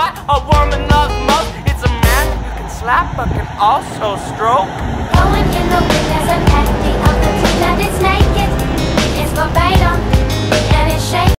what a woman loves most. It's a man who can slap but can also stroke. Going in the wind as I'm acting up the dream it's naked. It's forbidden.